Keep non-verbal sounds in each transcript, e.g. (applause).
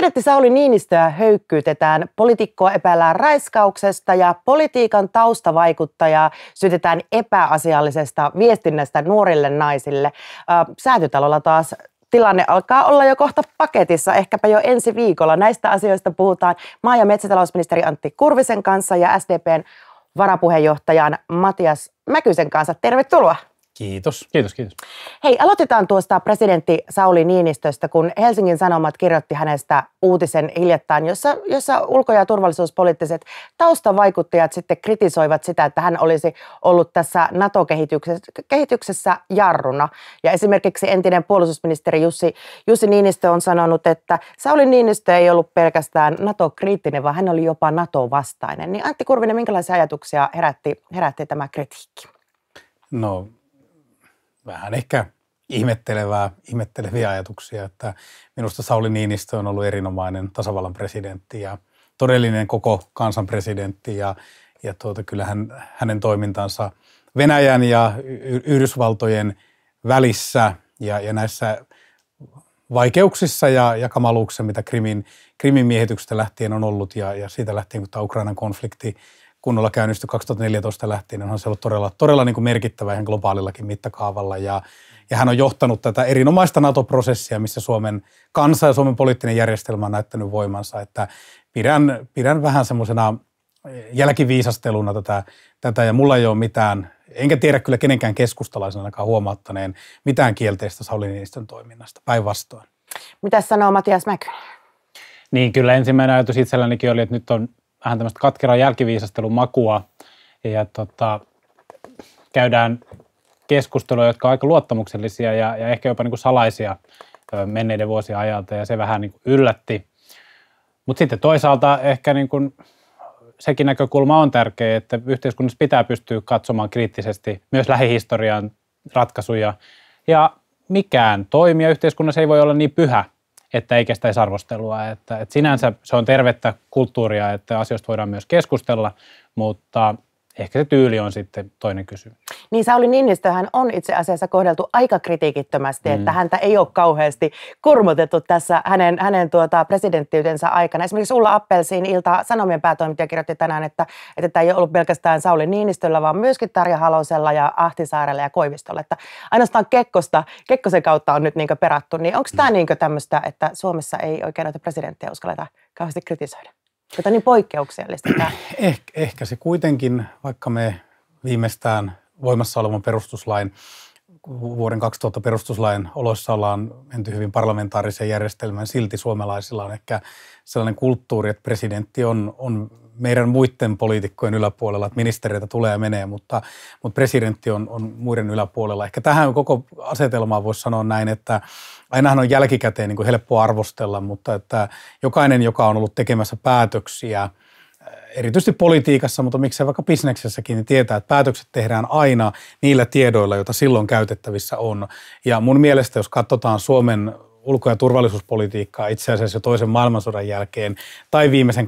Presidentti Sauli Niinistöä höykkyytetään, poliitikkoa epäillään raiskauksesta ja politiikan taustavaikuttajaa syytetään epäasiallisesta viestinnästä nuorille naisille. Säätytalolla taas tilanne alkaa olla jo kohta paketissa, ehkäpä jo ensi viikolla. Näistä asioista puhutaan maa- ja metsätalousministeri Antti Kurvisen kanssa ja SDPn varapuheenjohtajan Matias Mäkysen kanssa. Tervetuloa. Kiitos. Kiitos, kiitos. Hei, aloitetaan tuosta presidentti Sauli Niinistöstä, kun Helsingin Sanomat kirjoitti hänestä uutisen hiljattain, jossa, jossa ulko- ja turvallisuuspoliittiset taustavaikuttajat sitten kritisoivat sitä, että hän olisi ollut tässä NATO-kehityksessä jarruna. Ja esimerkiksi entinen puolustusministeri Jussi, Jussi Niinistö on sanonut, että Sauli Niinistö ei ollut pelkästään NATO-kriittinen, vaan hän oli jopa NATO-vastainen. Niin Antti Kurvinen, minkälaisia ajatuksia herätti, herätti tämä kritiikki? No vähän ehkä ihmettelevää, ihmetteleviä ajatuksia, että minusta Sauli Niinistö on ollut erinomainen tasavallan presidentti ja todellinen koko kansan presidentti ja, ja tuota, kyllähän hänen toimintansa Venäjän ja Yhdysvaltojen välissä ja, ja näissä vaikeuksissa ja, ja kamaluuksissa, mitä Krimin, Krimin miehityksestä lähtien on ollut ja, ja siitä lähtien, kun tämä Ukrainan konflikti kunnolla käynnistyi 2014 lähtien, niin on se ollut todella, todella niin kuin merkittävä ihan globaalillakin mittakaavalla. Ja, ja hän on johtanut tätä erinomaista NATO-prosessia, missä Suomen kansa ja Suomen poliittinen järjestelmä on näyttänyt voimansa. Että pidän, pidän vähän semmoisena jälkiviisasteluna tätä, tätä, ja mulla ei ole mitään, enkä tiedä kyllä kenenkään keskustalaisen ainakaan huomauttaneen mitään kielteistä Sauli Niinistön toiminnasta, päinvastoin. Mitä sanoo Matias Mäkynen? Niin, kyllä ensimmäinen ajatus itsellänikin oli, että nyt on vähän tämmöistä katkeran jälkiviisastelun makua. Ja tota, käydään keskusteluja, jotka on aika luottamuksellisia ja, ja ehkä jopa niin kuin salaisia menneiden vuosien ajalta. Ja se vähän niin kuin yllätti. Mutta sitten toisaalta ehkä niin kuin sekin näkökulma on tärkeä, että yhteiskunnassa pitää pystyä katsomaan kriittisesti myös lähihistorian ratkaisuja. Ja mikään toimija yhteiskunnassa ei voi olla niin pyhä, että ei kestäisi arvostelua. Että, että sinänsä se on tervettä kulttuuria, että asioista voidaan myös keskustella, mutta ehkä se tyyli on sitten toinen kysymys. Niin Sauli Niinistöhän on itse asiassa kohdeltu aika kritiikittömästi, mm. että häntä ei ole kauheasti kurmotettu tässä hänen, hänen tuota presidenttiytensä aikana. Esimerkiksi Ulla Appelsiin Ilta Sanomien päätoimittaja kirjoitti tänään, että, että tämä ei ole ollut pelkästään Sauli Niinistöllä, vaan myöskin Tarja Halosella ja Ahtisaarella ja Koivistolla. Että ainoastaan Kekkosta, Kekkosen kautta on nyt niin perattu. Niin onko tämä mm. niin tämmöistä, että Suomessa ei oikein noita presidenttiä uskalleta kauheasti kritisoida? Tätä niin poikkeuksellista. (clears throat) Eh, ehkä se kuitenkin, vaikka me viimeistään voimassa olevan perustuslain vuoden 2000 perustuslain oloissa ollaan menty hyvin parlamentaariseen järjestelmään, silti suomalaisilla on ehkä sellainen kulttuuri, että presidentti on, on meidän muiden poliitikkojen yläpuolella, että ministeriöitä tulee ja menee, mutta, mutta presidentti on, on muiden yläpuolella. Ehkä tähän koko asetelmaan voisi sanoa näin, että ainahan on jälkikäteen niin kuin helppo arvostella, mutta että jokainen, joka on ollut tekemässä päätöksiä, erityisesti politiikassa, mutta miksei vaikka bisneksessäkin, niin tietää, että päätökset tehdään aina niillä tiedoilla, joita silloin käytettävissä on. Ja mun mielestä, jos katsotaan Suomen ulko- ja turvallisuuspolitiikkaa itse asiassa jo toisen maailmansodan jälkeen tai viimeisen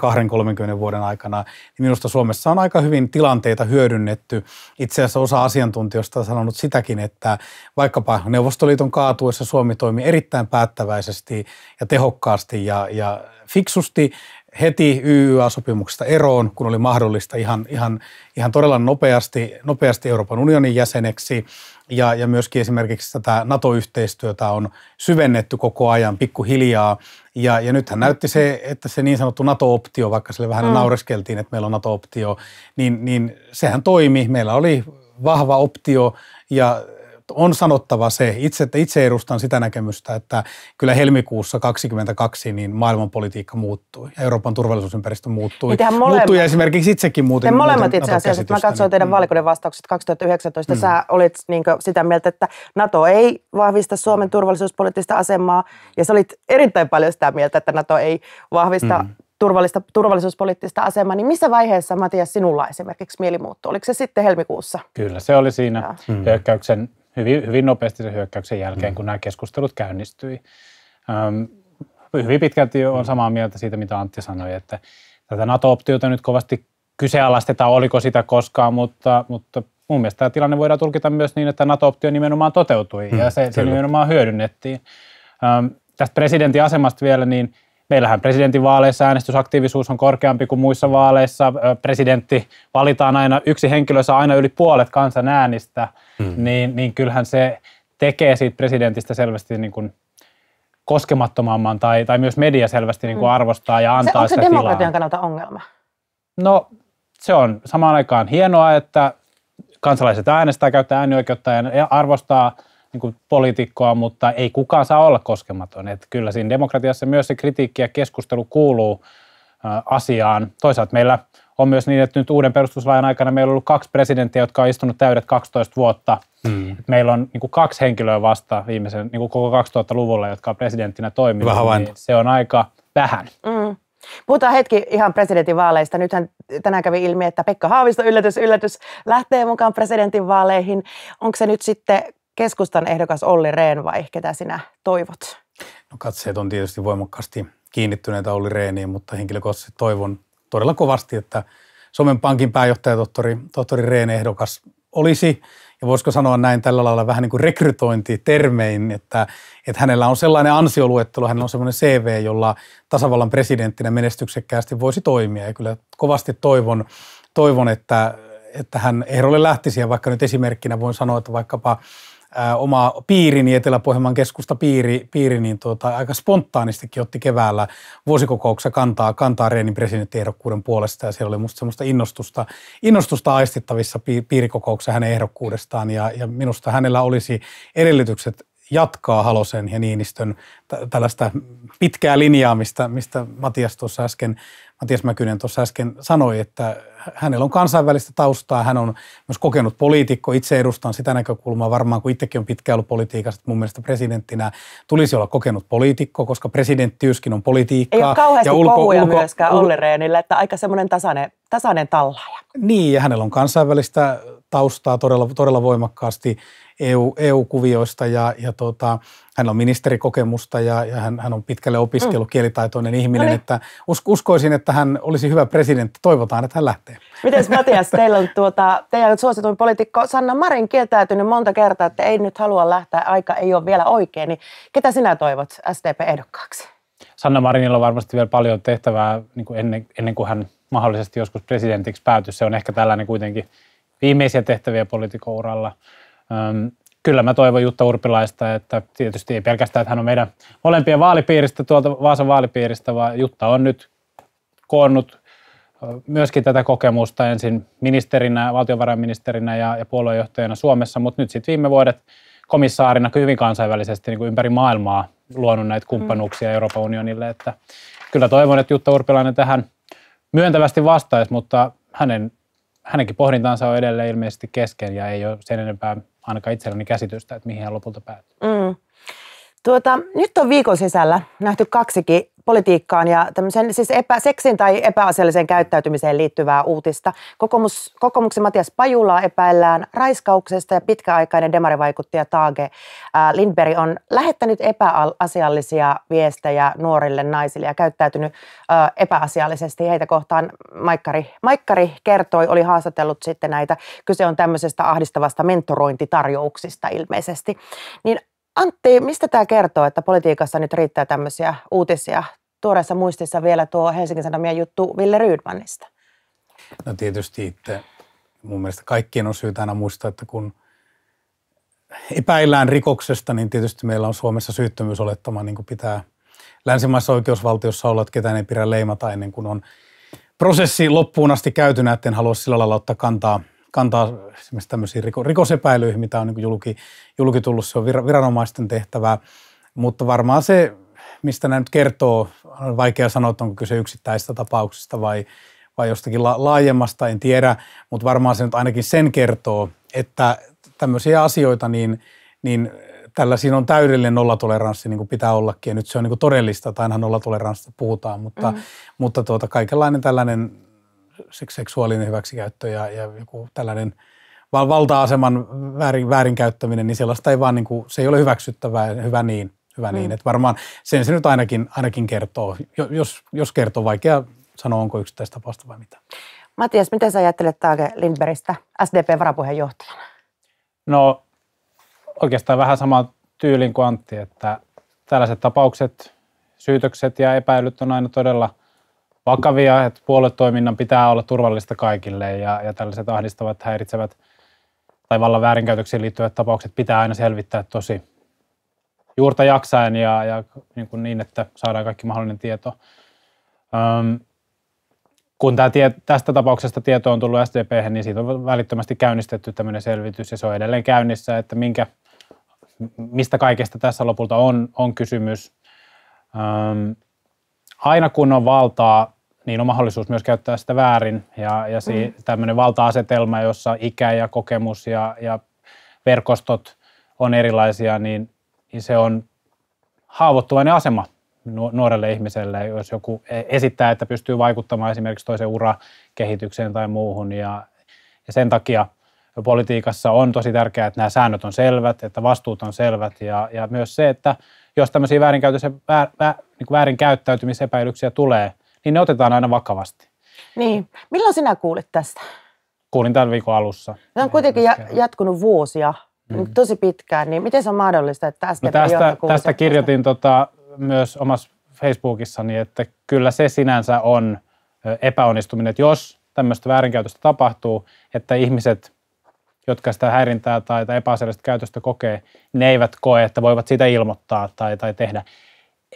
20-30 vuoden aikana, niin minusta Suomessa on aika hyvin tilanteita hyödynnetty. Itse asiassa osa asiantuntijoista on sanonut sitäkin, että vaikkapa Neuvostoliiton kaatuessa Suomi toimi erittäin päättäväisesti ja tehokkaasti ja, ja fiksusti heti YYA-sopimuksesta eroon, kun oli mahdollista ihan, ihan, ihan todella nopeasti, nopeasti Euroopan unionin jäseneksi. Ja, ja myöskin esimerkiksi tätä NATO-yhteistyötä on syvennetty koko ajan pikkuhiljaa. Ja, ja nythän näytti se, että se niin sanottu NATO-optio, vaikka sille vähän mm. naureskeltiin, että meillä on NATO-optio, niin, niin sehän toimi. Meillä oli vahva optio ja on sanottava se, itse, että itse edustan sitä näkemystä, että kyllä helmikuussa 2022 niin maailmanpolitiikka muuttui ja Euroopan turvallisuusympäristö muuttui. Niin muuttui ja esimerkiksi itsekin muuten. Te molemmat itse asiassa, että mä katsoin teidän mm. vaalikauden vastaukset 2019, mm. sä olit niin sitä mieltä, että NATO ei vahvista Suomen turvallisuuspoliittista asemaa ja sä olit erittäin paljon sitä mieltä, että NATO ei vahvista mm turvallista, turvallisuuspoliittista asemaa, niin missä vaiheessa Matias sinulla esimerkiksi mieli muuttui? Oliko se sitten helmikuussa? Kyllä, se oli siinä mm. hyökkäyksen hyvin, hyvin nopeasti sen hyökkäyksen jälkeen, mm. kun nämä keskustelut käynnistyi. Ähm, hyvin pitkälti on samaa mieltä siitä, mitä Antti sanoi, että tätä NATO-optiota nyt kovasti kyseenalaistetaan, oliko sitä koskaan, mutta, mutta mun mielestä tämä tilanne voidaan tulkita myös niin, että NATO-optio nimenomaan toteutui mm, ja se, se nimenomaan hyödynnettiin. Ähm, tästä presidentin asemasta vielä, niin meillähän presidentinvaaleissa äänestysaktiivisuus on korkeampi kuin muissa vaaleissa. Presidentti valitaan aina, yksi henkilö saa aina yli puolet kansan äänistä, hmm. niin, niin kyllähän se tekee siitä presidentistä selvästi niin kuin koskemattomamman tai, tai myös media selvästi niin kuin hmm. arvostaa ja antaa se, onko se sitä demokratian tilaa. kannalta ongelma? No se on samaan aikaan hienoa, että kansalaiset äänestää, käyttää äänioikeutta ja arvostaa niin kuin poliitikkoa, mutta ei kukaan saa olla koskematon. Että kyllä siinä demokratiassa myös se kritiikki ja keskustelu kuuluu ä, asiaan. Toisaalta meillä on myös niin, että nyt uuden perustuslain aikana meillä on ollut kaksi presidenttiä, jotka on istunut täydet 12 vuotta. Hmm. Meillä on niin kuin kaksi henkilöä vasta viimeisen niin kuin koko 2000-luvulla, jotka on presidenttinä toiminut. Niin se on aika vähän. Mm. Puhutaan hetki ihan presidentinvaaleista. Nythän tänään kävi ilmi, että Pekka Haavisto, yllätys, yllätys, lähtee mukaan presidentinvaaleihin. Onko se nyt sitten keskustan ehdokas Olli Rehn vai ketä sinä toivot? No katseet on tietysti voimakkaasti kiinnittyneitä Olli Rehniin, mutta henkilökohtaisesti toivon todella kovasti, että Suomen Pankin pääjohtaja tohtori, tohtori Rehn ehdokas olisi ja voisiko sanoa näin tällä lailla vähän niin kuin rekrytointitermein, että, että hänellä on sellainen ansioluettelo, hänellä on sellainen CV, jolla tasavallan presidenttinä menestyksekkäästi voisi toimia. Ja kyllä kovasti toivon, toivon että, että hän ehdolle lähtisi ja vaikka nyt esimerkkinä voin sanoa, että vaikkapa oma piirini, Etelä-Pohjanmaan keskusta piiri, piiri niin tuota, aika spontaanistikin otti keväällä vuosikokouksessa kantaa, kantaa Reenin presidenttiehdokkuuden puolesta. Ja siellä oli musta semmoista innostusta, innostusta aistittavissa piirikokouksessa hänen ehdokkuudestaan. Ja, ja minusta hänellä olisi edellytykset jatkaa Halosen ja Niinistön tällaista pitkää linjaa, mistä, mistä Matias tuossa äsken, Matias Mäkynen tuossa äsken sanoi, että hänellä on kansainvälistä taustaa, hän on myös kokenut poliitikko, itse edustan sitä näkökulmaa varmaan, kun itsekin on pitkään ollut politiikassa, että mun mielestä presidenttinä tulisi olla kokenut poliitikko, koska presidenttiyskin on politiikkaa. Ei ole kauheasti ja ulko, ulko, myöskään Olli Rehnillä, että aika semmoinen tasainen, tasainen tallaaja. Niin, ja hänellä on kansainvälistä taustaa todella, todella voimakkaasti EU, EU-kuvioista ja, ja tota, hän on ministerikokemusta ja, ja hän, hän on pitkälle opiskellut mm. kielitaitoinen ihminen, no niin. että us, uskoisin, että hän olisi hyvä presidentti. Toivotaan, että hän lähtee. Miten Matias, teillä on tuota, teidän suosituin poliitikko Sanna Marin kieltäytynyt monta kertaa, että ei nyt halua lähteä, aika ei ole vielä oikein, niin ketä sinä toivot SDP-ehdokkaaksi? Sanna Marinilla on varmasti vielä paljon tehtävää niin kuin ennen, ennen kuin hän mahdollisesti joskus presidentiksi päätyisi. Se on ehkä tällainen kuitenkin viimeisiä tehtäviä poliitikouralla. Kyllä mä toivon Jutta Urpilaista, että tietysti ei pelkästään, että hän on meidän molempien vaalipiiristä, tuolta Vaasan vaalipiiristä, vaan Jutta on nyt koonnut myöskin tätä kokemusta ensin ministerinä, valtiovarainministerinä ja, ja puoluejohtajana Suomessa, mutta nyt sitten viime vuodet komissaarina hyvin kansainvälisesti niin kuin ympäri maailmaa luonut näitä kumppanuuksia mm. Euroopan unionille. Että kyllä toivon, että Jutta Urpilainen tähän myöntävästi vastaisi, mutta hänen, hänenkin pohdintansa on edelleen ilmeisesti kesken ja ei ole sen enempää ainakaan itselläni käsitystä, että mihin hän lopulta päätyy. Mm. Tuota, nyt on viikon sisällä nähty kaksikin politiikkaan ja tämmöisen siis epäseksin tai epäasialliseen käyttäytymiseen liittyvää uutista. Kokoomus, kokoomuksen Matias Pajulaa epäillään raiskauksesta ja pitkäaikainen demarivaikuttaja Taage Lindberg on lähettänyt epäasiallisia viestejä nuorille naisille ja käyttäytynyt epäasiallisesti heitä kohtaan. Maikkari, Maikkari kertoi, oli haastatellut sitten näitä. Kyse on tämmöisestä ahdistavasta mentorointitarjouksista ilmeisesti. Niin Antti, mistä tämä kertoo, että politiikassa nyt riittää tämmöisiä uutisia? Tuoreessa muistissa vielä tuo Helsingin Sanomien juttu Ville Rydmanista. No tietysti itse mun mielestä kaikkien on syytä aina muistaa, että kun epäillään rikoksesta, niin tietysti meillä on Suomessa syyttömyysolettama, niin kuin pitää länsimaissa oikeusvaltiossa olla, että ketään ei pidä leimata ennen kuin on prosessi loppuun asti että en halua sillä lailla ottaa kantaa – kantaa esimerkiksi tämmöisiin rikosepäilyihin, mitä on niin julki, julki tullut, se on viranomaisten tehtävää. Mutta varmaan se, mistä nämä nyt kertoo, on vaikea sanoa, että onko kyse yksittäistä tapauksista vai, vai jostakin la- laajemmasta, en tiedä, mutta varmaan se nyt ainakin sen kertoo, että tämmöisiä asioita, niin, niin tällä siinä on täydellinen nollatoleranssi, niin kuin pitää ollakin, ja nyt se on niin kuin todellista, että aina nollatoleranssista puhutaan, mutta, mm. mutta tuota, kaikenlainen tällainen seksuaalinen hyväksikäyttö ja, ja joku tällainen valta-aseman väärin, väärinkäyttäminen, niin sellaista ei vaan, niin kuin, se ei ole hyväksyttävää, hyvä niin, hyvä mm. niin. Että varmaan sen se nyt ainakin, ainakin kertoo, jos, jos kertoo, vaikea sanoa, onko tapausta vai mitä. Matias, miten sä ajattelet Taage Lindbergistä SDP-varapuheenjohtajana? No oikeastaan vähän sama tyylin kuin Antti, että tällaiset tapaukset syytökset ja epäilyt on aina todella vakavia, että puoluetoiminnan pitää olla turvallista kaikille ja, ja tällaiset ahdistavat, häiritsevät tai vallan väärinkäytöksiin liittyvät tapaukset pitää aina selvittää tosi juurta jaksaen ja, ja niin, kuin niin, että saadaan kaikki mahdollinen tieto. Öm, kun tämä tie, tästä tapauksesta tieto on tullut SDP, niin siitä on välittömästi käynnistetty tämmöinen selvitys ja se on edelleen käynnissä, että minkä, mistä kaikesta tässä lopulta on, on kysymys. Öm, aina kun on valtaa, niin on mahdollisuus myös käyttää sitä väärin ja, ja si, mm. tämmöinen valta-asetelma, jossa ikä ja kokemus ja, ja verkostot on erilaisia, niin, niin se on haavoittuvainen asema nuorelle ihmiselle, jos joku e-, esittää, että pystyy vaikuttamaan esimerkiksi toisen urakehitykseen tai muuhun. Ja, ja sen takia politiikassa on tosi tärkeää, että nämä säännöt on selvät, että vastuut on selvät ja, ja myös se, että jos tämmöisiä väär, väär, niin väärinkäyttäytymisepäilyksiä tulee, niin ne otetaan aina vakavasti. Niin. Milloin sinä kuulit tästä? Kuulin tämän viikon alussa. Se on kuitenkin ja, jatkunut vuosia, mm. tosi pitkään, niin miten se on mahdollista, että SDP no tästä, tästä kirjoitin tota, myös omassa Facebookissani, että kyllä se sinänsä on epäonnistuminen, että jos tämmöistä väärinkäytöstä tapahtuu, että ihmiset, jotka sitä häirintää tai, tai epäasiallista käytöstä kokee, ne eivät koe, että voivat siitä ilmoittaa tai, tai tehdä.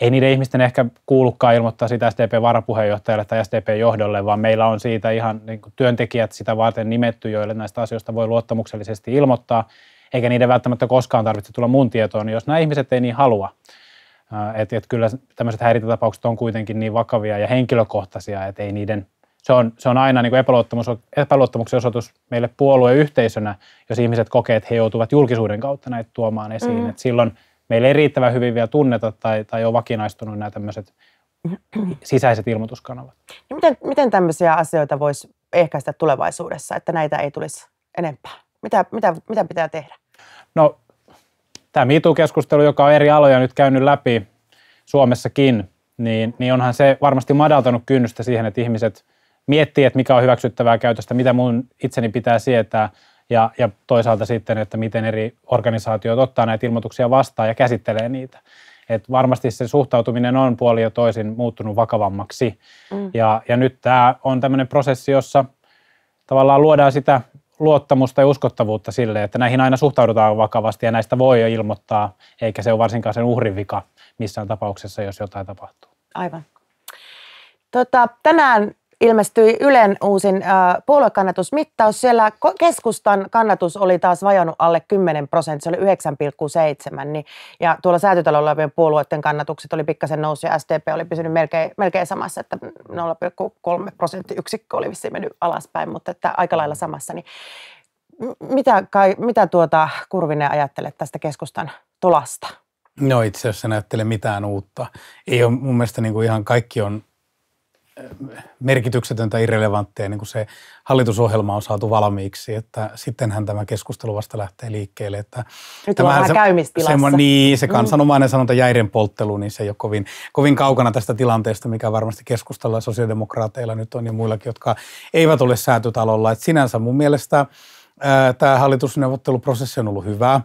Ei niiden ihmisten ehkä kuulukaan ilmoittaa sitä SDP-varapuheenjohtajalle tai SDP-johdolle, vaan meillä on siitä ihan niin kuin työntekijät sitä varten nimetty, joille näistä asioista voi luottamuksellisesti ilmoittaa, eikä niiden välttämättä koskaan tarvitse tulla mun tietoon, jos nämä ihmiset ei niin halua, että et kyllä tämmöiset häirintätapaukset on kuitenkin niin vakavia ja henkilökohtaisia, että ei niiden, se on, se on aina niin kuin epäluottamus, epäluottamuksen osoitus meille puolueyhteisönä, jos ihmiset kokee, että he joutuvat julkisuuden kautta näitä tuomaan esiin. Mm. Et silloin meillä ei riittävän hyvin vielä tunneta tai, tai ole vakinaistunut nämä tämmöiset sisäiset ilmoituskanavat. Ja miten, miten tämmöisiä asioita voisi ehkäistä tulevaisuudessa, että näitä ei tulisi enempää? Mitä, mitä, mitä pitää tehdä? No tämä MeToo-keskustelu, joka on eri aloja nyt käynyt läpi Suomessakin, niin, niin onhan se varmasti madaltanut kynnystä siihen, että ihmiset miettii, että mikä on hyväksyttävää käytöstä, mitä mun itseni pitää sietää, ja, ja toisaalta sitten, että miten eri organisaatiot ottaa näitä ilmoituksia vastaan ja käsittelee niitä. Et varmasti se suhtautuminen on puoli ja toisin muuttunut vakavammaksi. Mm. Ja, ja nyt tämä on tämmöinen prosessi, jossa tavallaan luodaan sitä luottamusta ja uskottavuutta sille, että näihin aina suhtaudutaan vakavasti ja näistä voi jo ilmoittaa, eikä se ole varsinkaan sen uhrin vika missään tapauksessa, jos jotain tapahtuu. Aivan. Tota, tänään ilmestyi Ylen uusin äh, puoluekannatusmittaus. Siellä keskustan kannatus oli taas vajonnut alle 10 prosenttia, se oli 9,7. Niin, ja tuolla säätytalolla olevien puolueiden kannatukset oli pikkasen noussut ja SDP oli pysynyt melkein, melkein samassa, että 0,3 prosenttiyksikkö oli vissiin mennyt alaspäin, mutta että aika lailla samassa. Niin, mitä, kai, mitä tuota Kurvinen ajattelet tästä keskustan tulasta? No itse asiassa ajattele mitään uutta. Ei ole mun mielestä niin kuin ihan kaikki on merkityksetöntä, irrelevanttia, niin kuin se hallitusohjelma on saatu valmiiksi, että sittenhän tämä keskustelu vasta lähtee liikkeelle. Että Nyt vähän käymistilassa. Se, niin, se mm. kansanomainen sanonta jäiren polttelu, niin se ei ole kovin, kovin kaukana tästä tilanteesta, mikä varmasti keskustella sosiaalidemokraateilla nyt on ja muillakin, jotka eivät ole säätytalolla. Et sinänsä mun mielestä ää, tämä hallitusneuvotteluprosessi on ollut hyvä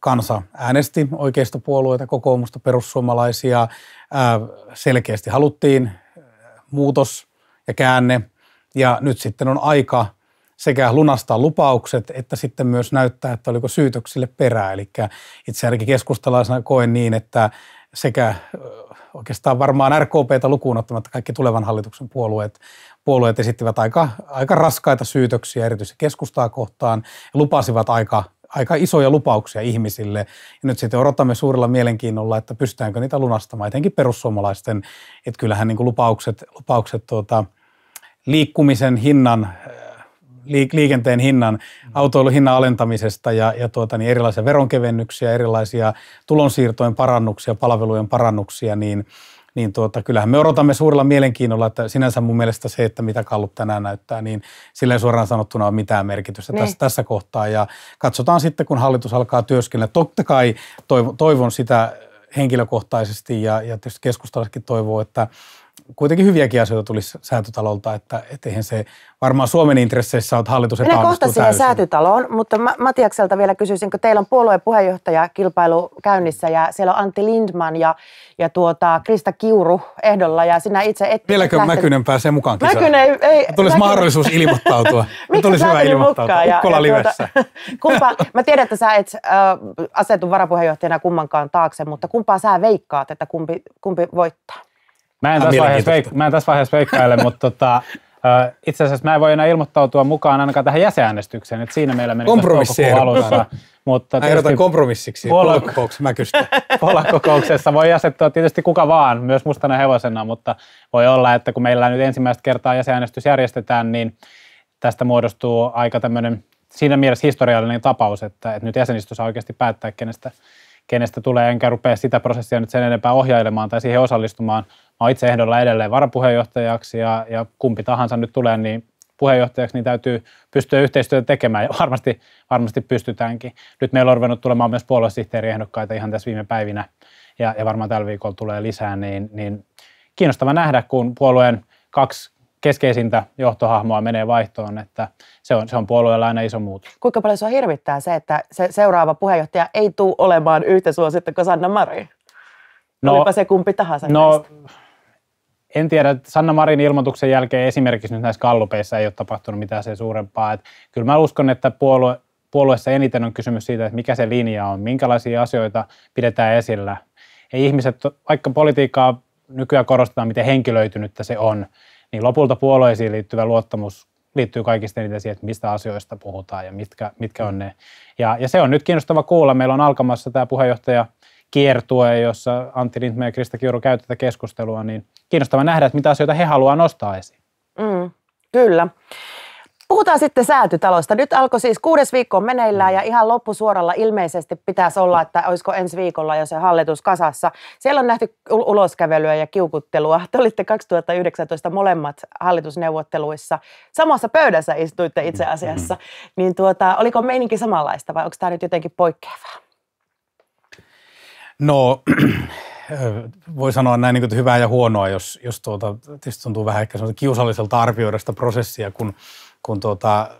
kansa äänesti oikeistopuolueita, kokoomusta, perussuomalaisia. Selkeästi haluttiin muutos ja käänne. Ja nyt sitten on aika sekä lunastaa lupaukset, että sitten myös näyttää, että oliko syytöksille perää. Eli itse ainakin keskustalaisena koen niin, että sekä oikeastaan varmaan RKPtä lukuun ottamatta kaikki tulevan hallituksen puolueet, puolueet esittivät aika, aika raskaita syytöksiä erityisesti keskustaa kohtaan ja lupasivat aika aika isoja lupauksia ihmisille. Ja nyt sitten odotamme suurella mielenkiinnolla, että pystytäänkö niitä lunastamaan, etenkin perussuomalaisten. Että kyllähän niin kuin lupaukset, lupaukset tuota, liikkumisen hinnan, liikenteen hinnan, autoilun hinnan alentamisesta ja, ja tuota, niin erilaisia veronkevennyksiä, erilaisia tulonsiirtojen parannuksia, palvelujen parannuksia, niin – niin tuota, kyllähän me odotamme suurella mielenkiinnolla, että sinänsä mun mielestä se, että mitä Kallup tänään näyttää, niin sillä ei suoraan sanottuna ole mitään merkitystä niin. tässä, tässä kohtaa. Ja katsotaan sitten, kun hallitus alkaa työskennellä. Totta kai toivon, toivon sitä henkilökohtaisesti ja, ja tietysti keskustalaisetkin toivoo, että kuitenkin hyviäkin asioita tulisi säätötalolta, että et eihän se varmaan Suomen intresseissä on, että hallitus Mennään kohta siihen täysin. säätytaloon, mutta Matiakselta vielä kysyisin, kun teillä on puolueen puheenjohtaja kilpailu käynnissä ja siellä on Antti Lindman ja, ja tuota Krista Kiuru ehdolla ja sinä itse et Vieläkö lähtenyt... Mäkynen pääsee mukaan kisaan? Mäkynen ei... ei tulisi Mäkynen... mahdollisuus ilmoittautua. (laughs) Miksi tulisi hyvä ilmoittautua. Ja, Ukkola ja tuota, (laughs) kumpa, mä tiedän, että sä et äh, asetu varapuheenjohtajana kummankaan taakse, mutta kumpaa sä veikkaat, että kumpi, kumpi voittaa? Mä en, tässä vaiheessa, veik- mä en tässä vaiheessa veikkaile, (laughs) mutta tota, itse asiassa mä en voi enää ilmoittautua mukaan ainakaan tähän jäsenäänestykseen, että siinä meillä meni alussa. Mutta ehdotan kompromissiksi puoluekokouksessa (laughs) Puoluekokouksessa voi asettua tietysti kuka vaan, myös mustana hevosena, mutta voi olla, että kun meillä nyt ensimmäistä kertaa jäsenäänestys järjestetään, niin tästä muodostuu aika tämmöinen siinä mielessä historiallinen tapaus, että, että nyt jäsenistö saa oikeasti päättää, kenestä, kenestä tulee, enkä rupea sitä prosessia nyt sen enempää ohjailemaan tai siihen osallistumaan. Mä oon itse ehdolla edelleen varapuheenjohtajaksi ja, ja kumpi tahansa nyt tulee, niin puheenjohtajaksi, niin täytyy pystyä yhteistyötä tekemään ja varmasti, varmasti pystytäänkin. Nyt meillä on ruvennut tulemaan myös puoluesihteeriehdokkaita ihan tässä viime päivinä ja, ja varmaan tällä viikolla tulee lisää, niin, niin kiinnostava nähdä, kun puolueen kaksi keskeisintä johtohahmoa menee vaihtoon, että se on, se on puolueella aina iso muutos. Kuinka paljon se on hirvittää se, että se seuraava puheenjohtaja ei tule olemaan yhtä suosittu kuin Sanna Marin? No, Olipa se kumpi tahansa No, näistä. en tiedä, että Sanna Marin ilmoituksen jälkeen esimerkiksi nyt näissä kallupeissa ei ole tapahtunut mitään se suurempaa. Että kyllä mä uskon, että puolue, puolueessa eniten on kysymys siitä, että mikä se linja on, minkälaisia asioita pidetään esillä. Ei ihmiset, vaikka politiikkaa nykyään korostetaan, miten henkilöitynyttä se on, niin lopulta puolueisiin liittyvä luottamus liittyy kaikista eniten siihen, että mistä asioista puhutaan ja mitkä, mitkä on ne. Ja, ja se on nyt kiinnostava kuulla. Meillä on alkamassa tämä puheenjohtaja kiertue, jossa Antti Lindman ja Krista Kiuru käyvät tätä keskustelua, niin kiinnostava nähdä, että mitä asioita he haluaa nostaa esiin. Mm, kyllä. Puhutaan sitten säätytalosta. Nyt alkoi siis kuudes viikko meneillään ja ihan loppusuoralla ilmeisesti pitäisi olla, että olisiko ensi viikolla jo se hallitus kasassa. Siellä on nähty uloskävelyä ja kiukuttelua. Te olitte 2019 molemmat hallitusneuvotteluissa. Samassa pöydässä istuitte itse asiassa. Niin tuota, oliko meininki samanlaista vai onko tämä nyt jotenkin poikkeavaa? No (clears throat) voi sanoa näin niin kuin, hyvää ja huonoa, jos, jos tuota, tietysti tuntuu vähän ehkä kiusalliselta arvioida sitä prosessia, kun kun tuota,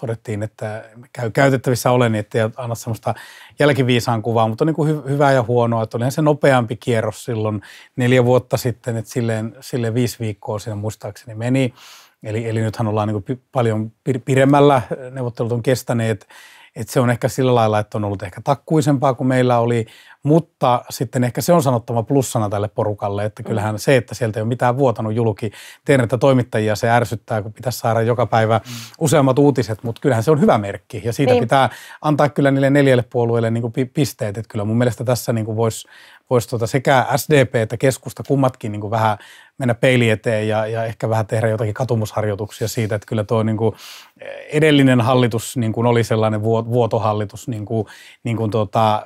todettiin, että käy käytettävissä olen, niin ettei anna sellaista jälkiviisaan kuvaa, mutta on niin kuin hy- hyvää ja huonoa, että olihan se nopeampi kierros silloin neljä vuotta sitten, että silleen, silleen viisi viikkoa siinä muistaakseni meni. Eli, eli nythän ollaan niin kuin paljon pidemmällä, neuvottelut on kestäneet, että se on ehkä sillä lailla, että on ollut ehkä takkuisempaa kuin meillä oli, mutta sitten ehkä se on sanottava plussana tälle porukalle, että mm. kyllähän se, että sieltä ei ole mitään vuotanut julki, tiedän, että toimittajia se ärsyttää, kun pitäisi saada joka päivä mm. useammat uutiset, mutta kyllähän se on hyvä merkki ja siitä niin. pitää antaa kyllä niille neljälle puolueelle niin kuin pisteet, että kyllä mun mielestä tässä niin voisi vois tuota sekä SDP että keskusta kummatkin niin kuin vähän mennä peili eteen ja, ja ehkä vähän tehdä jotakin katumusharjoituksia siitä, että kyllä tuo niin kuin edellinen hallitus niin kuin oli sellainen vuotohallitus, niin kuin, niin kuin tuota,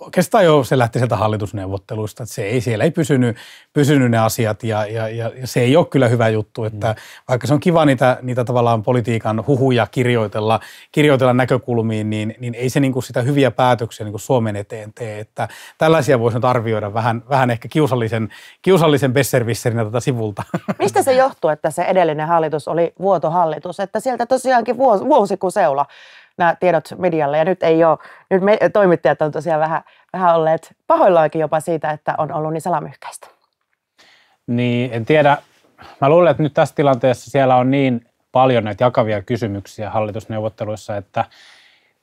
oikeastaan jo se lähti sieltä hallitusneuvotteluista, että se ei, siellä ei pysynyt, pysynyt ne asiat ja, ja, ja, se ei ole kyllä hyvä juttu, että mm. vaikka se on kiva niitä, niitä tavallaan politiikan huhuja kirjoitella, kirjoitella näkökulmiin, niin, niin ei se niin kuin sitä hyviä päätöksiä niin kuin Suomen eteen tee, että tällaisia voisi nyt arvioida vähän, vähän ehkä kiusallisen, kiusallisen besservisserinä tätä sivulta. (laughs) Mistä se johtuu, että se edellinen hallitus oli vuotohallitus, että sieltä tosiaankin vuosi, vuosi kuin seula nämä tiedot medialle ja nyt ei ole, nyt me, toimittajat on tosiaan vähän, vähän olleet pahoillaankin jopa siitä, että on ollut niin salamyhkäistä. Niin, en tiedä. Mä luulen, että nyt tässä tilanteessa siellä on niin paljon näitä jakavia kysymyksiä hallitusneuvotteluissa, että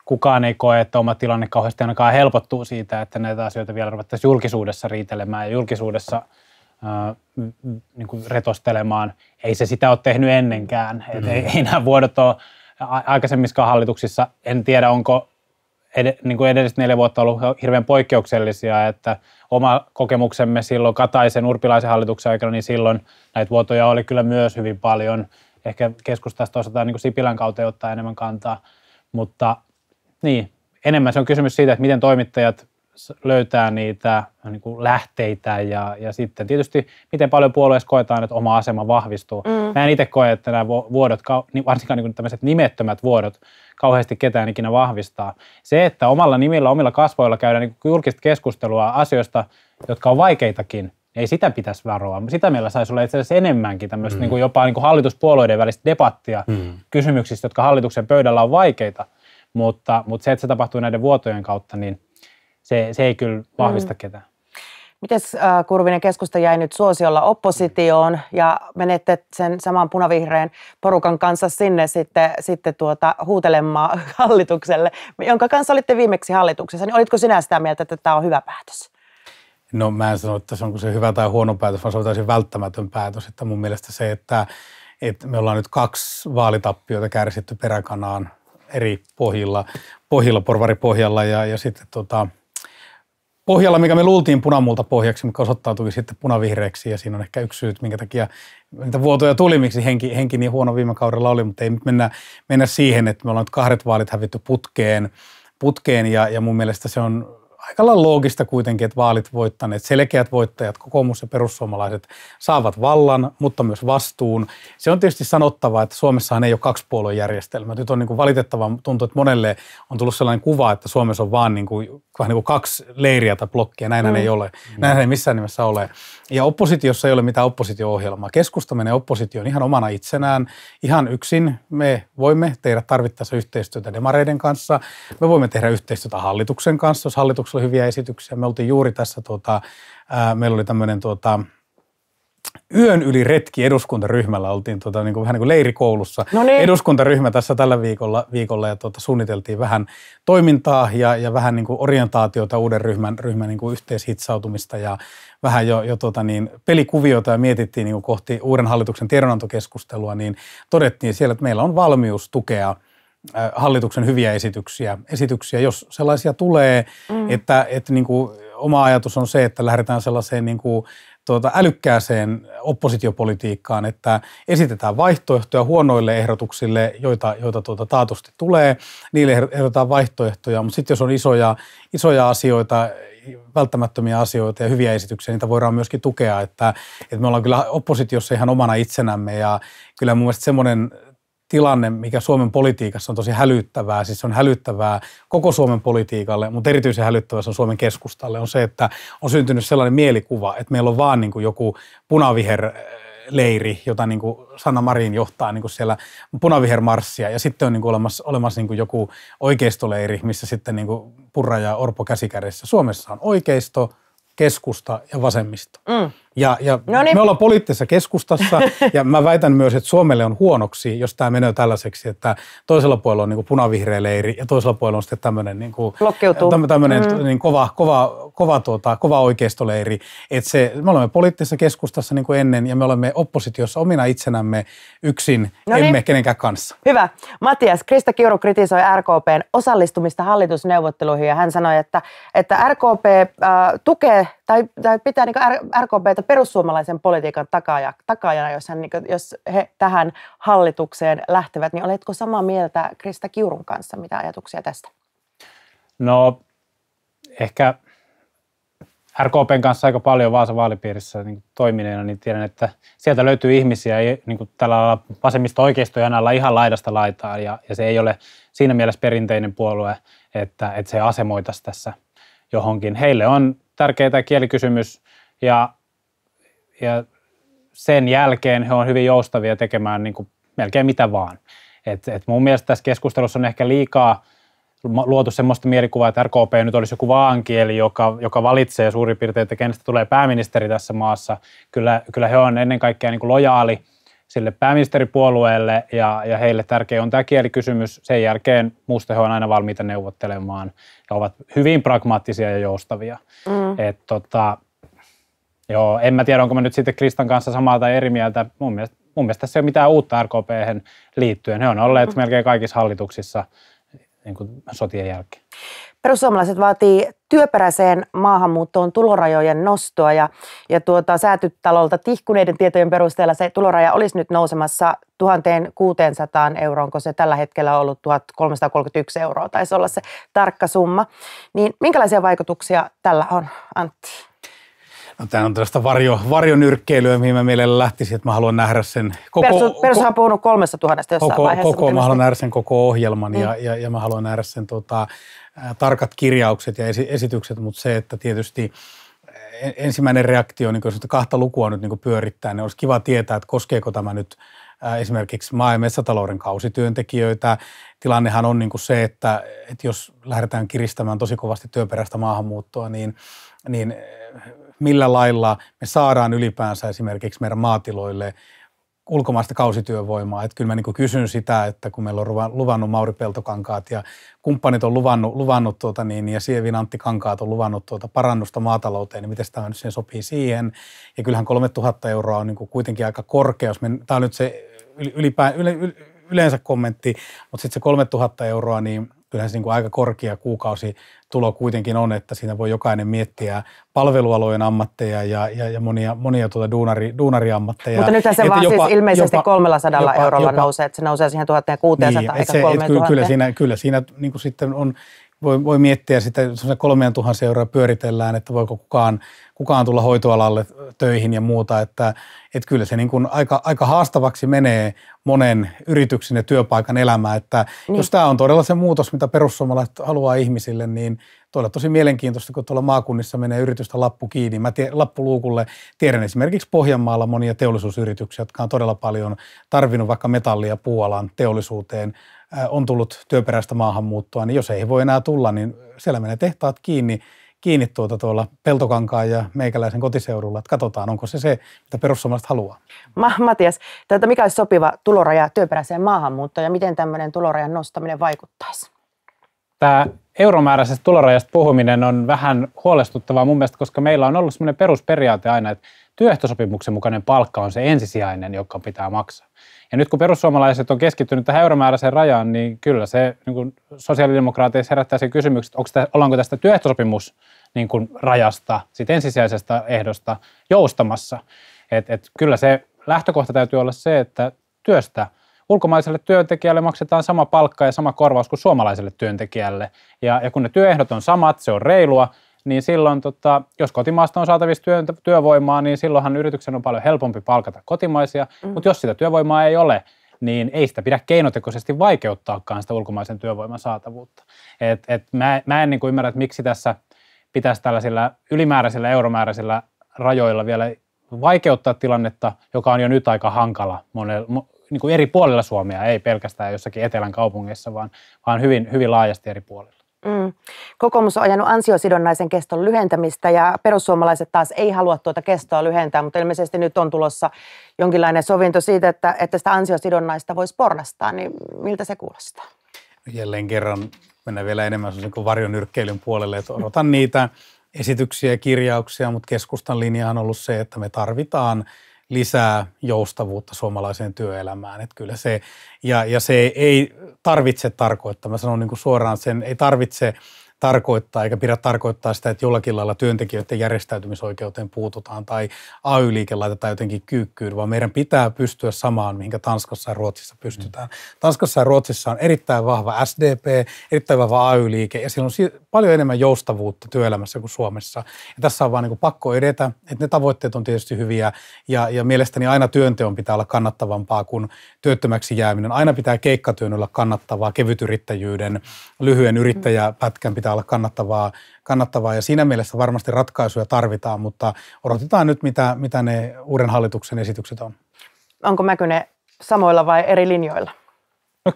kukaan ei koe, että oma tilanne kauheasti ainakaan helpottuu siitä, että näitä asioita vielä ruvettaisiin julkisuudessa riitelemään ja julkisuudessa äh, niin kuin retostelemaan. Ei se sitä ole tehnyt ennenkään. Mm. Et ei, ei nämä vuodot ole aikaisemmissa hallituksissa, en tiedä onko ed, niin kuin edelliset neljä vuotta ollut hirveän poikkeuksellisia, että oma kokemuksemme silloin Kataisen urpilaisen hallituksen aikana, niin silloin näitä vuotoja oli kyllä myös hyvin paljon. Ehkä keskustasta osataan niin kuin Sipilän kautta ottaa enemmän kantaa, mutta niin, enemmän se on kysymys siitä, että miten toimittajat löytää niitä niin kuin lähteitä ja, ja sitten tietysti miten paljon puolueessa koetaan, että oma asema vahvistuu. Mm. Mä en itse koe, että nämä vuodot, niin varsinkaan niin tämmöiset nimettömät vuodot, kauheasti ketään ikinä vahvistaa. Se, että omalla nimillä, omilla kasvoilla käydään niin julkista keskustelua asioista, jotka on vaikeitakin, niin ei sitä pitäisi varoa. Sitä meillä saisi olla itse asiassa enemmänkin tämmöistä mm. niin kuin jopa niin kuin hallituspuolueiden välistä debattia mm. kysymyksistä, jotka hallituksen pöydällä on vaikeita, mutta, mutta se, että se tapahtuu näiden vuotojen kautta, niin se, se ei kyllä vahvista mm. ketään. Miten äh, Kurvinen keskusta jäi nyt suosiolla oppositioon ja menette sen saman punavihreän porukan kanssa sinne sitten, sitten tuota, huutelemaan (laughs) hallitukselle, jonka kanssa olitte viimeksi hallituksessa. Niin olitko sinä sitä mieltä, että tämä on hyvä päätös? No mä en sano, että se onko se hyvä tai huono päätös, vaan se on täysin välttämätön päätös. Että mun mielestä se, että, että me ollaan nyt kaksi vaalitappioita kärsitty peräkanaan eri pohjilla, pohjilla porvaripohjalla ja, ja sitten tota, pohjalla, mikä me luultiin punamulta pohjaksi, mikä osoittautui sitten punavihreäksi ja siinä on ehkä yksi syyt, minkä takia niitä vuotoja tuli, miksi henki, henki niin huono viime kaudella oli, mutta ei nyt mennä, mennä siihen, että me ollaan nyt kahdet vaalit hävitty putkeen, putkeen ja, ja mun mielestä se on aika lailla loogista kuitenkin, että vaalit voittaneet, selkeät voittajat, kokoomus ja perussuomalaiset saavat vallan, mutta myös vastuun. Se on tietysti sanottava, että Suomessahan ei ole kaksipuoluejärjestelmä. Nyt on niin kuin valitettava, tuntuu, että monelle on tullut sellainen kuva, että Suomessa on vaan niin kuin, vähän niin kuin kaksi leiriä tai blokkia. Näinhän mm. ei ole. Näinhän ei missään nimessä ole. Ja oppositiossa ei ole mitään oppositio-ohjelmaa. Keskusta menee oppositioon ihan omana itsenään, ihan yksin. Me voimme tehdä tarvittaessa yhteistyötä demareiden kanssa. Me voimme tehdä yhteistyötä hallituksen kanssa, jos hallituksella on hyviä esityksiä. Me oltiin juuri tässä, tuota, ää, meillä oli tämmöinen tuota, yön yli retki eduskuntaryhmällä. Oltiin tuota, niin kuin, vähän niin kuin leirikoulussa. No niin. Eduskuntaryhmä tässä tällä viikolla, viikolla ja tuota, suunniteltiin vähän toimintaa ja, ja vähän niin kuin orientaatiota uuden ryhmän, ryhmän niin kuin yhteishitsautumista ja vähän jo, jo tuota, niin, pelikuviota ja mietittiin niin kuin kohti uuden hallituksen tiedonantokeskustelua, niin todettiin siellä, että meillä on valmius tukea hallituksen hyviä esityksiä, esityksiä jos sellaisia tulee, mm. että, että niin kuin oma ajatus on se, että lähdetään sellaiseen niin kuin tuota, älykkääseen oppositiopolitiikkaan, että esitetään vaihtoehtoja huonoille ehdotuksille, joita, joita tuota, taatusti tulee. Niille ehdotetaan vaihtoehtoja, mutta sitten jos on isoja, isoja asioita, välttämättömiä asioita ja hyviä esityksiä, niitä voidaan myöskin tukea, että, että me ollaan kyllä oppositiossa ihan omana itsenämme ja kyllä mun mielestä semmoinen tilanne, mikä Suomen politiikassa on tosi hälyttävää, siis on hälyttävää koko Suomen politiikalle, mutta erityisen hälyttävää se on Suomen keskustalle, on se, että on syntynyt sellainen mielikuva, että meillä on vaan niin kuin joku punaviher leiri, jota niin kuin Sanna Marin johtaa niin kuin siellä punavihermarssia, ja sitten on niin kuin olemassa, olemassa niin kuin joku oikeistoleiri, missä sitten niin kuin Purra ja Orpo käsikädessä. Suomessa on oikeisto, keskusta ja vasemmisto. Mm. Ja, ja me ollaan poliittisessa keskustassa (laughs) ja mä väitän myös, että Suomelle on huonoksi, jos tämä menee tällaiseksi, että toisella puolella on niin kuin punavihreä leiri ja toisella puolella on sitten tämmöinen niin kuin, tämmöinen mm. niin kova, kova, kova, tuota, kova oikeistoleiri. Että se, me olemme poliittisessa keskustassa niin kuin ennen ja me olemme oppositiossa omina itsenämme yksin, no emme kenenkään kanssa. Hyvä. Matias, Krista Kiuru kritisoi RKPn osallistumista hallitusneuvotteluihin ja hän sanoi, että, että RKP äh, tukee tai, tai pitää niin RKPtä perussuomalaisen politiikan takaajana, takaajana jos, hän, niin kuin, jos he tähän hallitukseen lähtevät, niin oletko samaa mieltä Krista Kiurun kanssa? Mitä ajatuksia tästä? No ehkä RKPn kanssa aika paljon Vaasan vaalipiirissä niin toimineena, niin tiedän, että sieltä löytyy ihmisiä niin kuin tällä lailla vasemmista oikeistojanalla ihan laidasta laitaan, ja, ja se ei ole siinä mielessä perinteinen puolue, että, että se asemoitaisi tässä johonkin. Heille on tärkeä kielikysymys, ja ja sen jälkeen he on hyvin joustavia tekemään niin kuin melkein mitä vaan. Et, et mun mielestä tässä keskustelussa on ehkä liikaa luotu semmoista mielikuvaa, että RKP nyt olisi joku vaankieli, joka, joka valitsee suurin piirtein, että kenestä tulee pääministeri tässä maassa. Kyllä, kyllä he on ennen kaikkea niin kuin lojaali sille pääministeripuolueelle ja, ja heille tärkeä on tämä kielikysymys. Sen jälkeen muusta he on aina valmiita neuvottelemaan ja ovat hyvin pragmaattisia ja joustavia. Mm. Et, tota, Joo, en mä tiedä, onko mä nyt sitten Kristan kanssa samaa tai eri mieltä. Mun mielestä, mun mielestä tässä ei ole mitään uutta rkp liittyen. He on olleet mm. melkein kaikissa hallituksissa niin kuin sotien jälkeen. Perussuomalaiset vaatii työperäiseen maahanmuuttoon tulorajojen nostoa ja, ja tuota, säätytalolta tihkuneiden tietojen perusteella se tuloraja olisi nyt nousemassa 1600 euroon, kun se tällä hetkellä on ollut 1331 euroa, taisi olla se tarkka summa. Niin minkälaisia vaikutuksia tällä on, Antti? No, tämä on tällaista varjo, varjonyrkkeilyä, mihin mä mielellä lähtisin, että mä haluan nähdä sen koko... Persu, on puhunut kolmesta tuhannesta jossain koko, vaiheessa. Koko, mä haluan nähdä sen koko ohjelman mm. ja, ja, ja mä haluan nähdä sen tota, tarkat kirjaukset ja esi, esitykset, mutta se, että tietysti ensimmäinen reaktio, niin jos kahta lukua nyt niin pyörittää, niin olisi kiva tietää, että koskeeko tämä nyt esimerkiksi maa- ja metsätalouden kausityöntekijöitä. Tilannehan on niin kuin se, että, että jos lähdetään kiristämään tosi kovasti työperäistä maahanmuuttoa, niin, niin millä lailla me saadaan ylipäänsä esimerkiksi meidän maatiloille ulkomaista kausityövoimaa. Että kyllä mä niin kysyn sitä, että kun meillä on luvannut Mauri Peltokankaat ja kumppanit on luvannut, luvannut tuota niin, ja Sievin Antti Kankaat on luvannut tuota parannusta maatalouteen, niin miten tämä nyt sen sopii siihen. Ja kyllähän 3000 euroa on niin kuitenkin aika korkea. Tämä on nyt se ylipä, yle, yleensä kommentti, mutta sitten se 3000 euroa, niin kyllähän se niin kuin aika korkea kuukausitulo kuitenkin on, että siinä voi jokainen miettiä palvelualojen ammatteja ja, ja, ja monia, monia tuota duunari, duunariammatteja. Mutta nythän se vaan jopa, siis ilmeisesti jopa, 300 jopa, eurolla jopa, nousee, että se nousee siihen 1600 niin, eikä se, 3000. Kyllä siinä, kyllä siinä niin kuin sitten on voi, voi miettiä sitä, jos 3000 euroa pyöritellään, että voiko kukaan, kukaan tulla hoitoalalle töihin ja muuta, että, että kyllä se niin kuin aika, aika haastavaksi menee monen yrityksen ja työpaikan elämä, että niin. jos tämä on todella se muutos, mitä perussuomalaiset haluaa ihmisille, niin tuolla tosi mielenkiintoista, kun tuolla maakunnissa menee yritystä lappu kiinni. Mä tie, lappuluukulle tiedän esimerkiksi Pohjanmaalla monia teollisuusyrityksiä, jotka on todella paljon tarvinnut vaikka metalli- ja puualan teollisuuteen on tullut työperäistä maahanmuuttoa, niin jos ei voi enää tulla, niin siellä menee tehtaat kiinni, kiinni tuota tuolla Peltokankaan ja meikäläisen kotiseudulla, että katsotaan, onko se se, mitä perussuomalaiset haluaa. Ma- Matias, tuota, mikä olisi sopiva tuloraja työperäiseen maahanmuuttoon ja miten tämmöinen tulorajan nostaminen vaikuttaisi? Tämä euromääräisestä tulorajasta puhuminen on vähän huolestuttavaa mun mielestä, koska meillä on ollut sellainen perusperiaate aina, että työehtosopimuksen mukainen palkka on se ensisijainen, joka pitää maksaa. Ja nyt kun perussuomalaiset on keskittynyt tähän euromääräiseen rajaan, niin kyllä se niin kuin sosiaalidemokraateissa herättää sen kysymyksen, että onko tämä, ollaanko tästä työehtosopimus niin kuin rajasta, siitä ensisijaisesta ehdosta joustamassa. Et, et kyllä se lähtökohta täytyy olla se, että työstä ulkomaiselle työntekijälle maksetaan sama palkka ja sama korvaus kuin suomalaiselle työntekijälle. Ja, ja kun ne työehdot on samat, se on reilua, niin silloin, tota, jos kotimaasta on saatavissa työ, työvoimaa, niin silloinhan yrityksen on paljon helpompi palkata kotimaisia, mm. mutta jos sitä työvoimaa ei ole, niin ei sitä pidä keinotekoisesti vaikeuttaakaan sitä ulkomaisen työvoiman saatavuutta. Et, et mä, mä en niin kuin ymmärrä, että miksi tässä pitäisi tällaisilla ylimääräisillä euromääräisillä rajoilla vielä vaikeuttaa tilannetta, joka on jo nyt aika hankala monella, niin kuin eri puolilla Suomea, ei pelkästään jossakin etelän kaupungissa, vaan, vaan hyvin, hyvin laajasti eri puolilla. Mm. Kokoomus on ajanut ansiosidonnaisen keston lyhentämistä ja perussuomalaiset taas ei halua tuota kestoa lyhentää, mutta ilmeisesti nyt on tulossa jonkinlainen sovinto siitä, että, että sitä ansiosidonnaista voisi porrastaa, niin miltä se kuulostaa? Jälleen kerran mennään vielä enemmän kuin varjonyrkkeilyn puolelle, että odotan niitä esityksiä ja kirjauksia, mutta keskustan linja on ollut se, että me tarvitaan – lisää joustavuutta suomalaiseen työelämään. Että kyllä se, ja, ja se ei tarvitse tarkoittaa, mä sanon niin kuin suoraan sen, ei tarvitse tarkoittaa, eikä pidä tarkoittaa sitä, että jollakin lailla työntekijöiden järjestäytymisoikeuteen puututaan tai AY-liike laitetaan jotenkin kyykkyyn, vaan meidän pitää pystyä samaan, mihinkä Tanskassa ja Ruotsissa pystytään. Mm. Tanskassa ja Ruotsissa on erittäin vahva SDP, erittäin vahva AY-liike ja siellä on paljon enemmän joustavuutta työelämässä kuin Suomessa. Ja tässä on vaan niin pakko edetä, että ne tavoitteet on tietysti hyviä ja, ja mielestäni aina työnteon pitää olla kannattavampaa kuin työttömäksi jääminen. Aina pitää keikkatyön olla kannattavaa, kevytyrittäjyyden, lyhyen yrittäjäpätkän pitää olla kannattavaa, kannattavaa ja siinä mielessä varmasti ratkaisuja tarvitaan, mutta odotetaan nyt, mitä, mitä ne uuden hallituksen esitykset on. Onko Mäkynen samoilla vai eri linjoilla? No,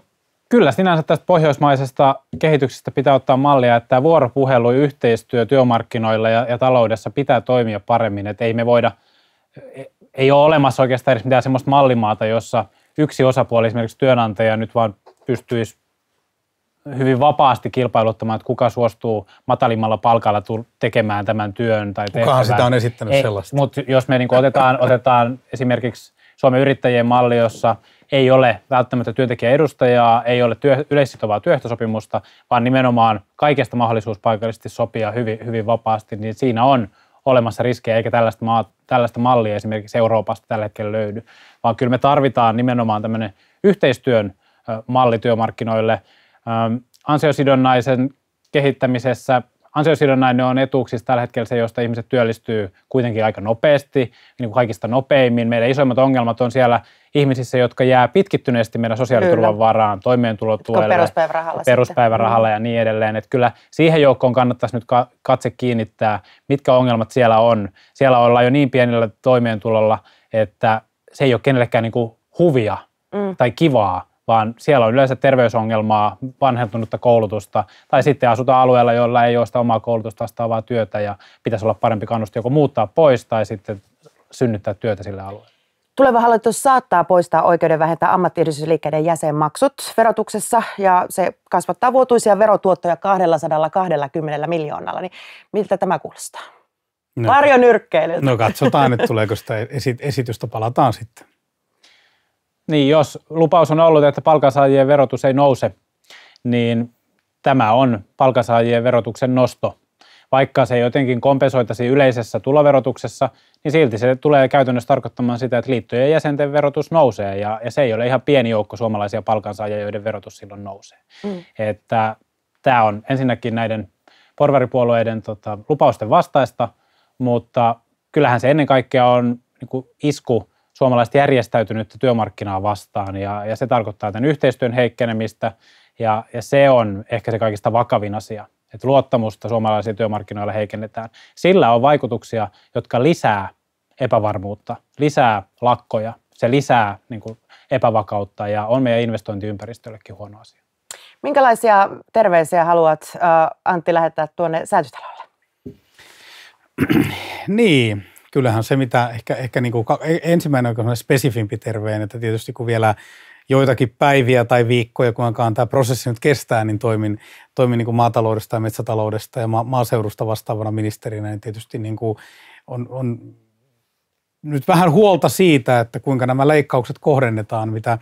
kyllä, sinänsä tästä pohjoismaisesta kehityksestä pitää ottaa mallia, että tämä vuoropuhelu, yhteistyö työmarkkinoilla ja, ja taloudessa pitää toimia paremmin, että ei me voida, ei ole olemassa oikeastaan edes mitään sellaista mallimaata, jossa yksi osapuoli, esimerkiksi työnantaja, nyt vaan pystyisi hyvin vapaasti kilpailuttamaan, että kuka suostuu matalimmalla palkalla tekemään tämän työn. Tai Kukaan sitä on esittänyt ei, sellaista. Mutta jos me niin otetaan, (laughs) otetaan esimerkiksi Suomen yrittäjien malli, jossa ei ole välttämättä työntekijäedustajaa, ei ole työ, yleissitovaa työehtosopimusta, vaan nimenomaan kaikesta mahdollisuus paikallisesti sopia hyvin, hyvin vapaasti, niin siinä on olemassa riskejä, eikä tällaista, maa, tällaista mallia esimerkiksi Euroopasta tällä hetkellä löydy, vaan kyllä me tarvitaan nimenomaan tämmöinen yhteistyön malli työmarkkinoille, ansiosidonnaisen kehittämisessä ansiosidonnainen on etuuksissa tällä hetkellä se, josta ihmiset työllistyy kuitenkin aika nopeasti, niin kuin kaikista nopeimmin. Meidän isoimmat ongelmat on siellä ihmisissä, jotka jää pitkittyneesti meidän sosiaaliturvan kyllä. varaan, toimeentulotuelle, peruspäivärahalla, peruspäivärahalla ja niin edelleen. Että kyllä siihen joukkoon kannattaisi nyt katse kiinnittää, mitkä ongelmat siellä on. Siellä ollaan jo niin pienellä toimeentulolla, että se ei ole kenellekään niin kuin huvia mm. tai kivaa, vaan siellä on yleensä terveysongelmaa, vanhentunutta koulutusta, tai sitten asutaan alueella, jolla ei ole sitä omaa koulutusta vastaavaa työtä, ja pitäisi olla parempi kannusti joko muuttaa pois tai sitten synnyttää työtä sille alueelle. Tuleva hallitus saattaa poistaa oikeuden vähentää ammattiyhdistysliikkeiden jäsenmaksut verotuksessa ja se kasvattaa vuotuisia verotuottoja 220 miljoonalla. Niin miltä tämä kuulostaa? No, Varjo nyrkkeilyltä. No katsotaan, että tuleeko sitä esitystä, palataan sitten. Niin, jos lupaus on ollut, että palkansaajien verotus ei nouse, niin tämä on palkansaajien verotuksen nosto. Vaikka se jotenkin kompensoitaisi yleisessä tuloverotuksessa, niin silti se tulee käytännössä tarkoittamaan sitä, että liittojen jäsenten verotus nousee, ja, ja se ei ole ihan pieni joukko suomalaisia palkansaajia, joiden verotus silloin nousee. Mm. Että tämä on ensinnäkin näiden porvaripuolueiden tota, lupausten vastaista, mutta kyllähän se ennen kaikkea on niin kuin isku suomalaista järjestäytynyttä työmarkkinaa vastaan ja, ja se tarkoittaa tämän yhteistyön heikkenemistä ja, ja se on ehkä se kaikista vakavin asia, että luottamusta suomalaisiin työmarkkinoilla heikennetään. Sillä on vaikutuksia, jotka lisää epävarmuutta, lisää lakkoja, se lisää niin kuin, epävakautta ja on meidän investointiympäristöllekin huono asia. Minkälaisia terveisiä haluat, äh, Antti, lähettää tuonne säätytalolle? niin, kyllähän se, mitä ehkä, ehkä niin kuin, e, ensimmäinen on spesifimpi terveen, että tietysti kun vielä joitakin päiviä tai viikkoja, kuinka tämä prosessi nyt kestää, niin toimin, toimin niin kuin maataloudesta ja metsätaloudesta ja ma- maaseudusta vastaavana ministerinä, niin tietysti niin kuin on, on nyt vähän huolta siitä, että kuinka nämä leikkaukset kohdennetaan, mitä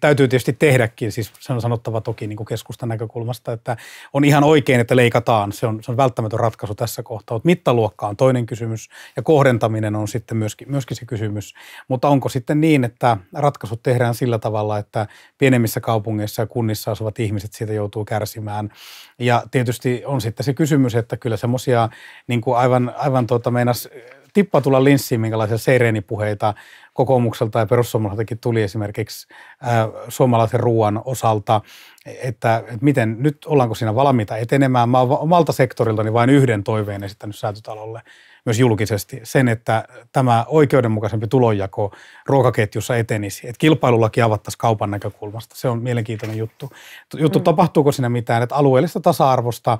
täytyy tietysti tehdäkin, siis se on sanottava toki niin kuin keskustan näkökulmasta, että on ihan oikein, että leikataan, se on, se on välttämätön ratkaisu tässä kohtaa, mutta mittaluokka on toinen kysymys ja kohdentaminen on sitten myöskin, myöskin se kysymys, mutta onko sitten niin, että ratkaisut tehdään sillä tavalla, että pienemmissä kaupungeissa ja kunnissa asuvat ihmiset siitä joutuu kärsimään? Ja tietysti on sitten se kysymys, että kyllä semmoisia niin aivan, aivan tuota meinas tippa tulla linssiin, minkälaisia seirenipuheita kokoomukselta ja perussuomalaisiltakin tuli esimerkiksi ää, suomalaisen ruoan osalta, että, että miten nyt ollaanko siinä valmiita etenemään. Mä oon omalta sektoriltani vain yhden toiveen esittänyt säätötalolle myös julkisesti sen, että tämä oikeudenmukaisempi tulonjako ruokaketjussa etenisi, että kilpailulaki avattaisiin kaupan näkökulmasta. Se on mielenkiintoinen juttu. Juttu mm. tapahtuuko siinä mitään, että alueellista tasa-arvosta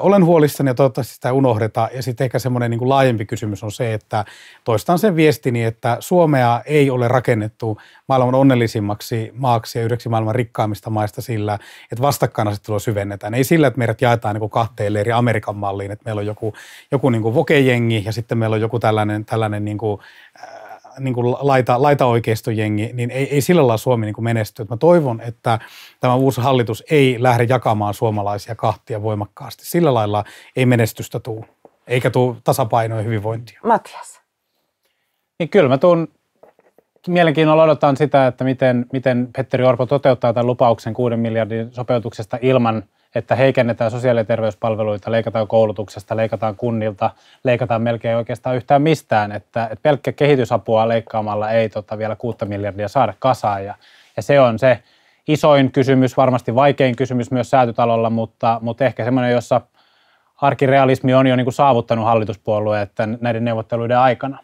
olen huolissani ja toivottavasti sitä unohdeta. Ja sitten ehkä semmoinen niin laajempi kysymys on se, että toistan sen viestini, että Suomea ei ole rakennettu maailman onnellisimmaksi maaksi ja yhdeksi maailman rikkaimmista maista sillä, että vastakkainasettelua syvennetään. Ei sillä, että meidät jaetaan niin kahteen eri Amerikan malliin, että meillä on joku, joku niin vokejengi ja sitten meillä on joku tällainen, tällainen niin kuin, niin kuin laita, laitaoikeistojengi, niin ei, ei sillä lailla Suomi niin kuin menesty. Mä toivon, että tämä uusi hallitus ei lähde jakamaan suomalaisia kahtia voimakkaasti. Sillä lailla ei menestystä tuu, eikä tuu tasapainoa ja hyvinvointia. Matias. Niin kyllä mä tuun mielenkiinnolla odotan sitä, että miten, miten Petteri Orpo toteuttaa tämän lupauksen 6 miljardin sopeutuksesta ilman – että heikennetään sosiaali- ja terveyspalveluita, leikataan koulutuksesta, leikataan kunnilta, leikataan melkein oikeastaan yhtään mistään, että, että pelkkä kehitysapua leikkaamalla ei tota vielä kuutta miljardia saada kasaan ja, ja se on se isoin kysymys, varmasti vaikein kysymys myös säätytalolla, mutta, mutta ehkä semmoinen, jossa arkirealismi on jo niin kuin saavuttanut hallituspuolueet näiden neuvotteluiden aikana.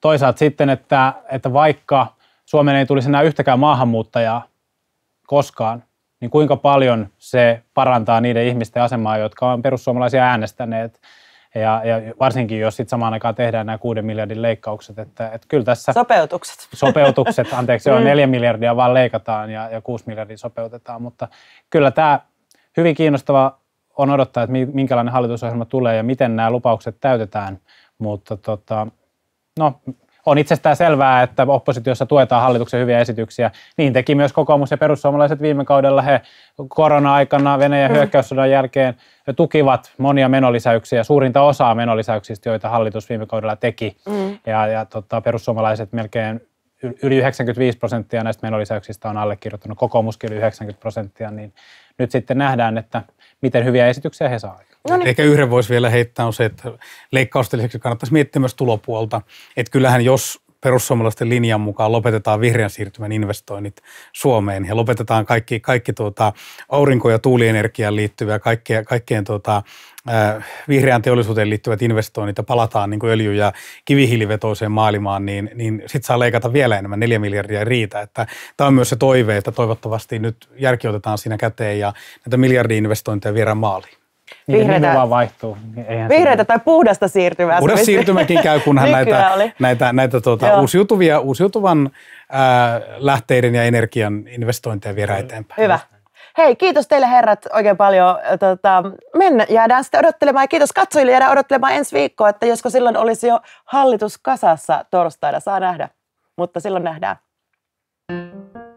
toisaalta sitten, että, että vaikka Suomeen ei tulisi enää yhtäkään maahanmuuttajaa koskaan, niin kuinka paljon se parantaa niiden ihmisten asemaa, jotka on perussuomalaisia äänestäneet. Ja, ja varsinkin, jos sitten samaan aikaan tehdään nämä kuuden miljardin leikkaukset, että, että kyllä tässä... Sopeutukset. (laughs) Sopeutukset, anteeksi, on mm. neljä miljardia vaan leikataan ja, ja kuusi miljardia sopeutetaan, mutta kyllä tämä hyvin kiinnostava on odottaa, että minkälainen hallitusohjelma tulee ja miten nämä lupaukset täytetään, mutta tota, no, on itsestään selvää, että oppositiossa tuetaan hallituksen hyviä esityksiä. Niin teki myös kokoomus ja perussuomalaiset viime kaudella. He korona-aikana Venäjän mm. hyökkäyssodan jälkeen tukivat monia menolisäyksiä, suurinta osaa menolisäyksistä, joita hallitus viime kaudella teki. Mm. Ja, ja tota, perussuomalaiset melkein yli 95 prosenttia näistä menolisäyksistä on allekirjoittanut, kokoomuskin yli 90 prosenttia, niin nyt sitten nähdään, että miten hyviä esityksiä he saavat. No niin. Ehkä yhden voisi vielä heittää on se, että leikkausten lisäksi kannattaisi miettiä myös tulopuolta. Että kyllähän jos perussuomalaisten linjan mukaan lopetetaan vihreän siirtymän investoinnit Suomeen ja lopetetaan kaikki, kaikki tuota, aurinko- ja tuulienergiaan liittyviä, kaikkeen, kaikkeen tuota, äh, vihreään teollisuuteen liittyvät investoinnit ja palataan niin öljy- ja kivihiilivetoiseen maailmaan, niin, niin sitten saa leikata vielä enemmän, neljä miljardia riitä. Että tämä on myös se toive, että toivottavasti nyt järki otetaan siinä käteen ja näitä miljardi-investointeja viedään maaliin. Niin, vihreitä, vaan vaihtuu. Eihän vihreitä tai puhdasta siirtymää. Puhdas siirtymäkin käy, kunhan (laughs) näitä, näitä, näitä tuota, uusiutuvia, uusiutuvan ää, lähteiden ja energian investointeja viedään eteenpäin. Hyvä. Hei, kiitos teille herrat oikein paljon. Tota, mennä, jäädään sitten odottelemaan ja kiitos katsojille, jäädään odottelemaan ensi viikkoa, että josko silloin olisi jo hallitus kasassa torstaina, saa nähdä. Mutta silloin nähdään. thank you